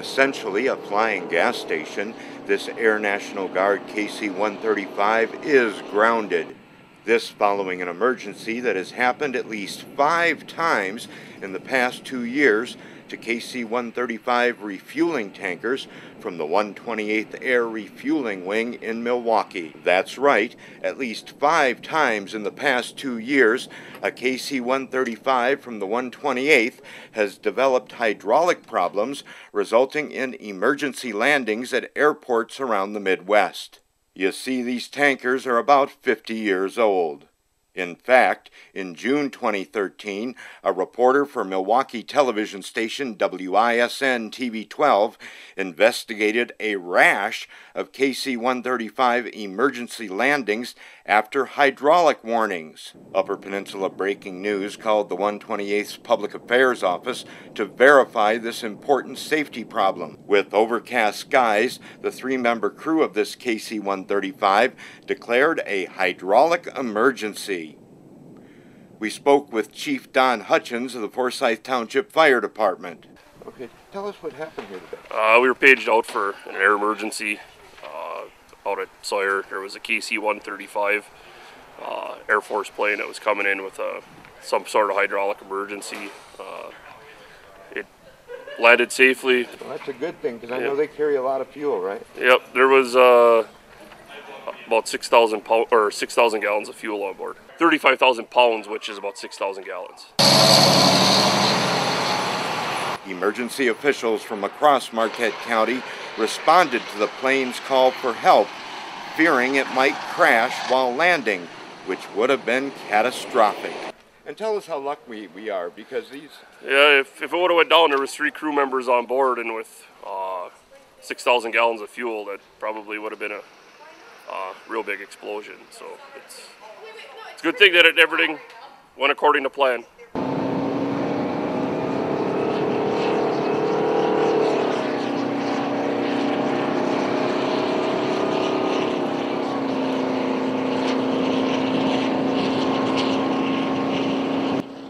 Essentially a flying gas station, this Air National Guard KC 135 is grounded. This following an emergency that has happened at least five times in the past two years to KC 135 refueling tankers from the 128th Air Refueling Wing in Milwaukee. That's right, at least five times in the past two years, a KC 135 from the 128th has developed hydraulic problems, resulting in emergency landings at airports around the Midwest. You see, these tankers are about 50 years old. In fact, in June 2013, a reporter for Milwaukee television station WISN TV 12 investigated a rash of KC 135 emergency landings after hydraulic warnings. Upper Peninsula Breaking News called the 128th's Public Affairs Office to verify this important safety problem. With overcast skies, the three member crew of this KC 135 declared a hydraulic emergency. We spoke with Chief Don Hutchins of the Forsyth Township Fire Department. Okay, tell us what happened here today. Uh, we were paged out for an air emergency uh, out at Sawyer. There was a KC-135 uh, Air Force plane that was coming in with a, some sort of hydraulic emergency. Uh, it landed safely. Well, that's a good thing because I know they carry a lot of fuel, right? Yep, there was uh, about 6,000 pound or 6,000 gallons of fuel on board. 35,000 pounds, which is about 6,000 gallons. Emergency officials from across Marquette County responded to the plane's call for help, fearing it might crash while landing, which would have been catastrophic. And tell us how lucky we are because these. Yeah, if, if it would have went down, there was three crew members on board, and with uh, 6,000 gallons of fuel, that probably would have been a uh, real big explosion. So it's it's a good thing that it, everything went according to plan.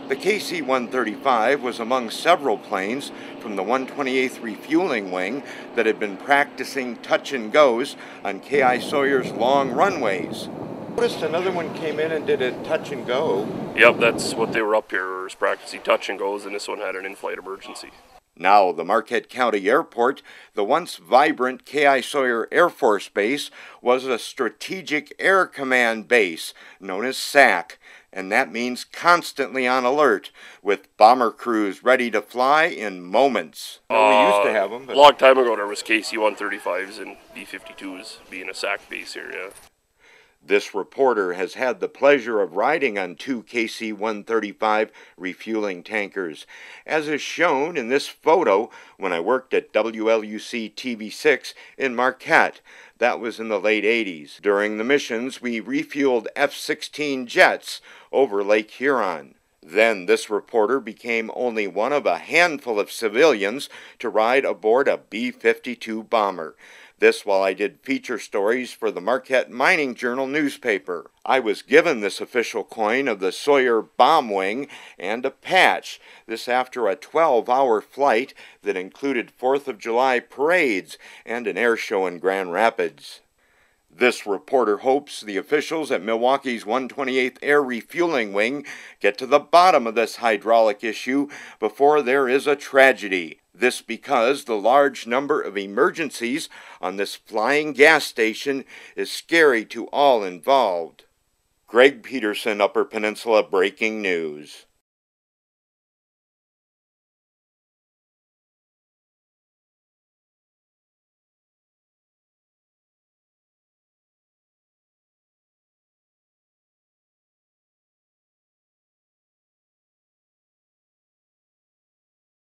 The KC 135 was among several planes from the 128th Refueling Wing that had been practicing touch and goes on K.I. Sawyer's long runways noticed another one came in and did a touch and go. Yep, that's what they were up here, was practicing touch and goes, and this one had an in-flight emergency. Now, the Marquette County Airport, the once vibrant K.I. Sawyer Air Force Base, was a strategic air command base known as SAC, and that means constantly on alert, with bomber crews ready to fly in moments. Uh, we used to have them. But... A long time ago, there was KC-135s and B-52s being a SAC base here, yeah. This reporter has had the pleasure of riding on two KC 135 refueling tankers, as is shown in this photo when I worked at WLUC TV 6 in Marquette. That was in the late 80s. During the missions, we refueled F 16 jets over Lake Huron. Then this reporter became only one of a handful of civilians to ride aboard a B 52 bomber. This while I did feature stories for the Marquette Mining Journal newspaper. I was given this official coin of the Sawyer bomb wing and a patch, this after a 12 hour flight that included 4th of July parades and an air show in Grand Rapids. This reporter hopes the officials at Milwaukee's 128th Air Refueling Wing get to the bottom of this hydraulic issue before there is a tragedy. This because the large number of emergencies on this flying gas station is scary to all involved. Greg Peterson, Upper Peninsula Breaking News.